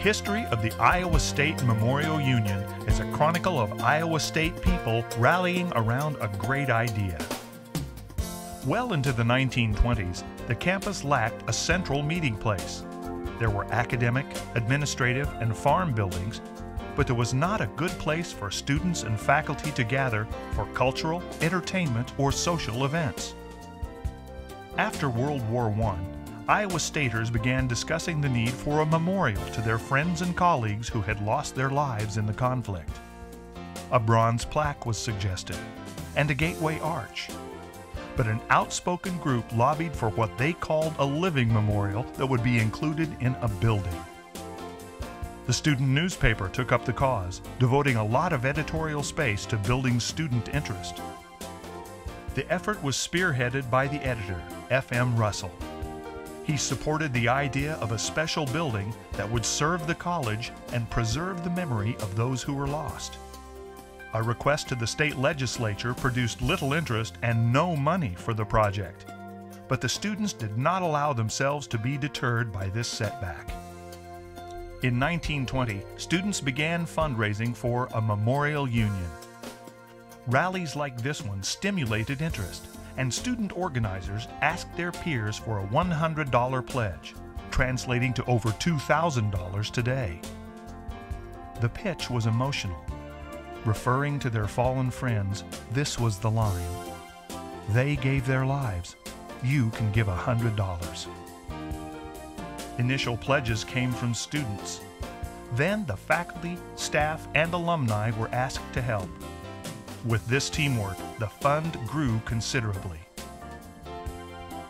history of the Iowa State Memorial Union is a chronicle of Iowa State people rallying around a great idea. Well into the 1920s, the campus lacked a central meeting place. There were academic, administrative, and farm buildings, but there was not a good place for students and faculty to gather for cultural, entertainment, or social events. After World War I, Iowa Staters began discussing the need for a memorial to their friends and colleagues who had lost their lives in the conflict. A bronze plaque was suggested, and a gateway arch. But an outspoken group lobbied for what they called a living memorial that would be included in a building. The student newspaper took up the cause, devoting a lot of editorial space to building student interest. The effort was spearheaded by the editor, F.M. Russell. He supported the idea of a special building that would serve the college and preserve the memory of those who were lost. A request to the state legislature produced little interest and no money for the project. But the students did not allow themselves to be deterred by this setback. In 1920, students began fundraising for a memorial union. Rallies like this one stimulated interest and student organizers asked their peers for a $100 pledge, translating to over $2,000 today. The pitch was emotional. Referring to their fallen friends, this was the line They gave their lives. You can give a $100. Initial pledges came from students. Then the faculty, staff, and alumni were asked to help. With this teamwork, the fund grew considerably.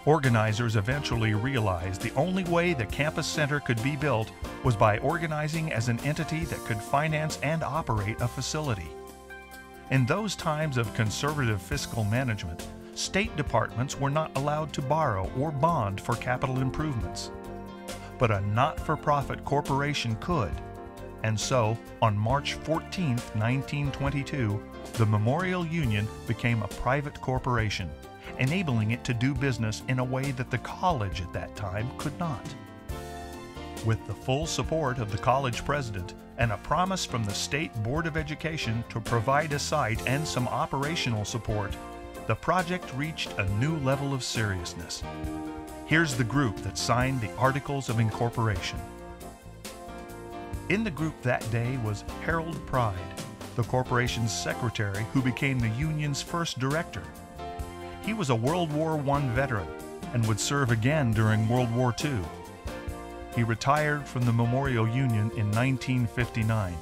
Organizers eventually realized the only way the campus center could be built was by organizing as an entity that could finance and operate a facility. In those times of conservative fiscal management, state departments were not allowed to borrow or bond for capital improvements. But a not for profit corporation could. And so, on March 14, 1922, the Memorial Union became a private corporation, enabling it to do business in a way that the college at that time could not. With the full support of the college president and a promise from the State Board of Education to provide a site and some operational support, the project reached a new level of seriousness. Here's the group that signed the Articles of Incorporation. In the group that day was Harold Pride, the corporation's secretary who became the union's first director. He was a World War I veteran and would serve again during World War II. He retired from the Memorial Union in 1959,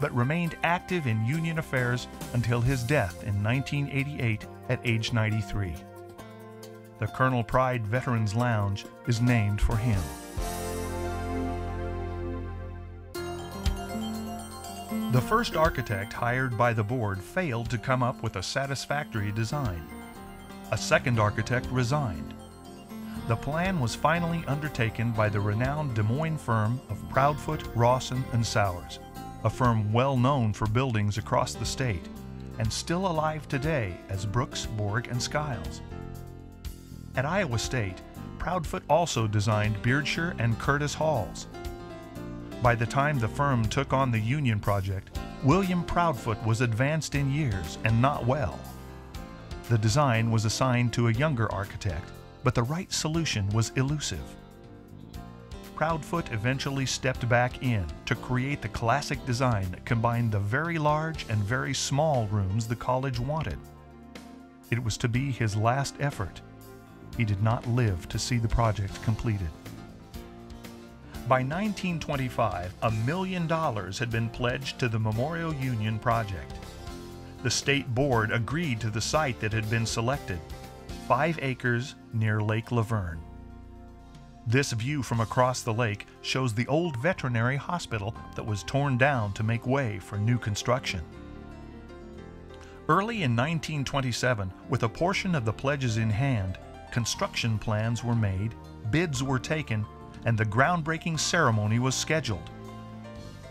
but remained active in union affairs until his death in 1988 at age 93. The Colonel Pride Veterans Lounge is named for him. The first architect hired by the board failed to come up with a satisfactory design. A second architect resigned. The plan was finally undertaken by the renowned Des Moines firm of Proudfoot, Rawson, and Sowers, a firm well known for buildings across the state and still alive today as Brooks, Borg, and Skiles. At Iowa State, Proudfoot also designed Beardshear and Curtiss Halls, by the time the firm took on the Union project, William Proudfoot was advanced in years and not well. The design was assigned to a younger architect, but the right solution was elusive. Proudfoot eventually stepped back in to create the classic design that combined the very large and very small rooms the college wanted. It was to be his last effort. He did not live to see the project completed. By 1925, a million dollars had been pledged to the Memorial Union project. The state board agreed to the site that had been selected, five acres near Lake Laverne. This view from across the lake shows the old veterinary hospital that was torn down to make way for new construction. Early in 1927, with a portion of the pledges in hand, construction plans were made, bids were taken, and the groundbreaking ceremony was scheduled.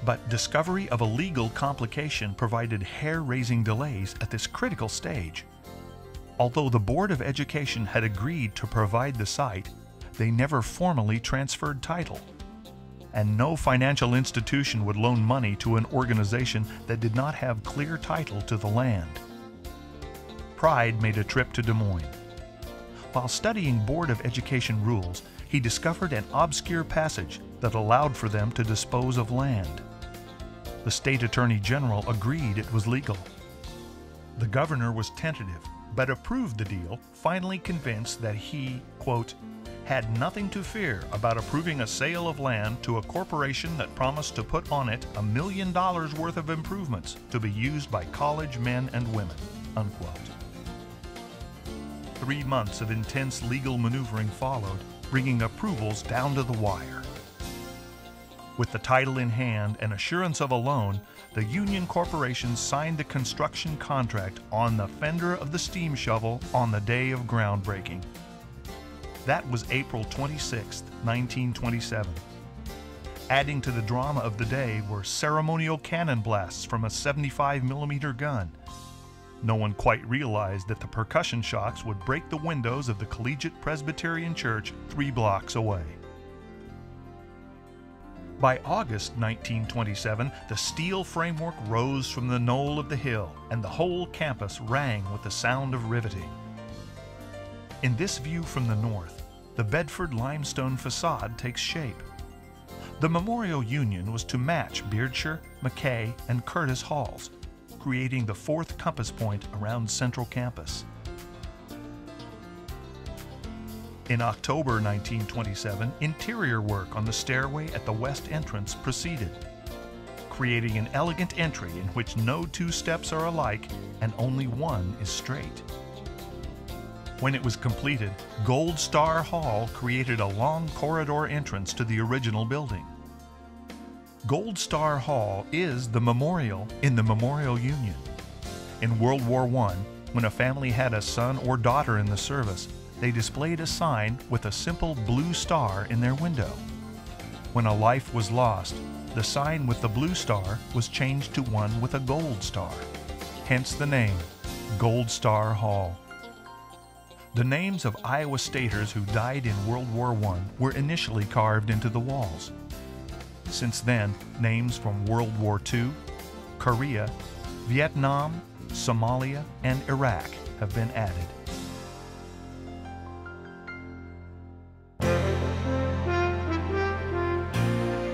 But discovery of a legal complication provided hair raising delays at this critical stage. Although the Board of Education had agreed to provide the site, they never formally transferred title. and no financial institution would loan money to an organization that did not have clear title to the land. Pride made a trip to Des Moines. While studying Board of Education rules, he discovered an obscure passage that allowed for them to dispose of land. The state attorney general agreed it was legal. The governor was tentative, but approved the deal, finally convinced that he, quote, had nothing to fear about approving a sale of land to a corporation that promised to put on it a million dollars worth of improvements to be used by college men and women. Unquote. Three months of intense legal maneuvering followed, bringing approvals down to the wire. With the title in hand and assurance of a loan, the Union Corporation signed the construction contract on the fender of the steam shovel on the day of groundbreaking. That was April 26, 1927. Adding to the drama of the day were ceremonial cannon blasts from a 75 millimeter gun. No one quite realized that the percussion shocks would break the windows of the Collegiate Presbyterian Church three blocks away. By August 1927, the steel framework rose from the knoll of the hill, and the whole campus rang with the sound of riveting. In this view from the north, the Bedford limestone facade takes shape. The Memorial Union was to match Beardshear, MacKay, and Curtiss Halls, creating the fourth compass point around Central Campus. In October 1927, interior work on the stairway at the west entrance proceeded, creating an elegant entry in which no two steps are alike and only one is straight. When it was completed, Gold Star Hall created a long corridor entrance to the original building. Gold Star Hall is the memorial in the Memorial Union. In World War I, when a family had a son or daughter in the service, they displayed a sign with a simple blue star in their window. When a life was lost, the sign with the blue star was changed to one with a gold star, hence the name Gold Star Hall. The names of Iowa Staters who died in World War I were initially carved into the walls. Since then, names from World War II, Korea, Vietnam, Somalia, and Iraq have been added.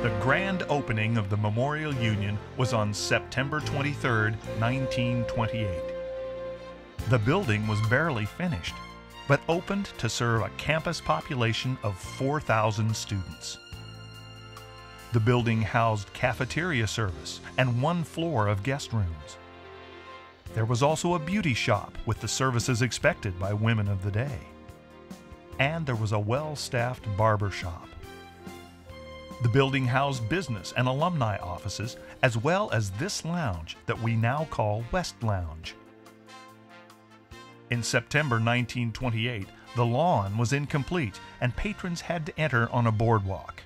The grand opening of the Memorial Union was on September 23, 1928. The building was barely finished but opened to serve a campus population of 4,000 students. The building housed cafeteria service and one floor of guest rooms. There was also a beauty shop with the services expected by women of the day. And there was a well staffed barber shop. The building housed business and alumni offices, as well as this lounge that we now call West Lounge. In September 1928, the lawn was incomplete and patrons had to enter on a boardwalk.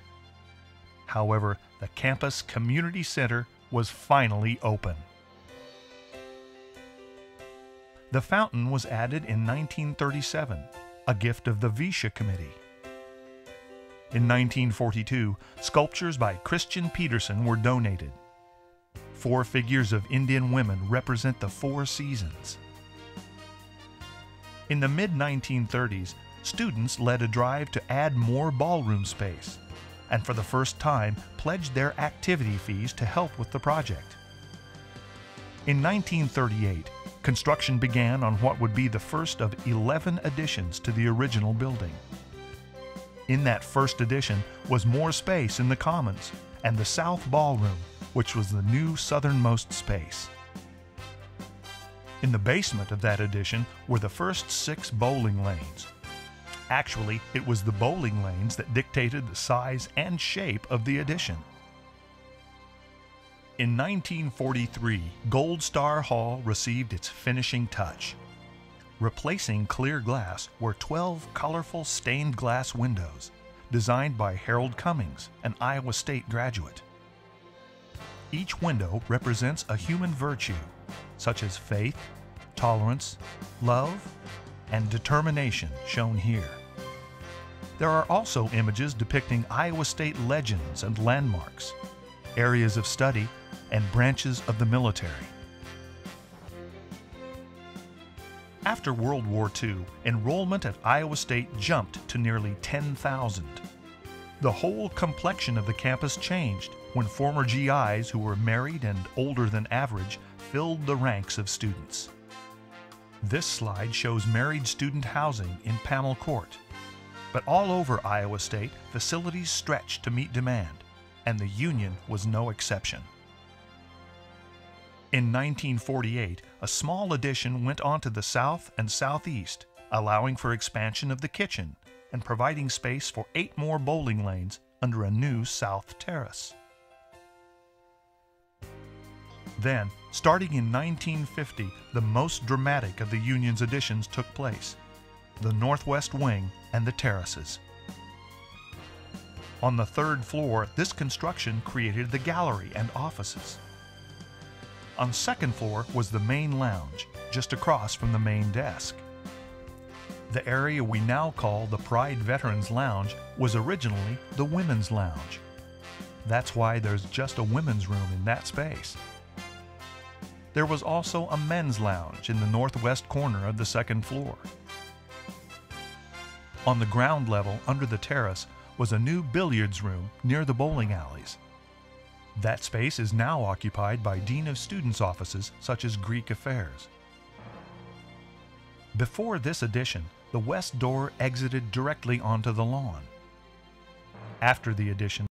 However, the campus community center was finally open. The fountain was added in 1937, a gift of the VEISHEA Committee. In 1942, sculptures by Christian Petersen were donated. Four figures of Indian women represent the four seasons. In the mid 1930s, students led a drive to add more ballroom space, and for the first time pledged their activity fees to help with the project. In 1938, construction began on what would be the first of 11 additions to the original building. In that first addition was more space in the Commons and the South Ballroom, which was the new southernmost space. In the basement of that addition were the first six bowling lanes. Actually, it was the bowling lanes that dictated the size and shape of the addition. In 1943, Gold Star Hall received its finishing touch. Replacing clear glass were 12 colorful stained glass windows, designed by Harold Cummings, an Iowa State graduate. Each window represents a human virtue such as faith, tolerance, love, and determination shown here. There are also images depicting Iowa State legends and landmarks, areas of study, and branches of the military. After World War II, enrollment at Iowa State jumped to nearly 10,000. The whole complexion of the campus changed when former GIs who were married and older than average filled the ranks of students. This slide shows married student housing in Pammel Court. But all over Iowa State, facilities stretched to meet demand, and the Union was no exception. In 1948, a small addition went onto the south and southeast, allowing for expansion of the kitchen and providing space for eight more bowling lanes under a new south terrace. Then, starting in 1950, the most dramatic of the Union's additions took place the northwest wing and the terraces. On the third floor, this construction created the gallery and offices. On second floor was the main lounge, just across from the main desk. The area we now call the Pride Veterans Lounge was originally the Women's Lounge. That's why there's just a women's room in that space. There was also a men's lounge in the northwest corner of the second floor. On the ground level under the terrace was a new billiards room near the bowling alleys. That space is now occupied by Dean of Students offices such as Greek Affairs. Before this addition, the west door exited directly onto the lawn. After the addition,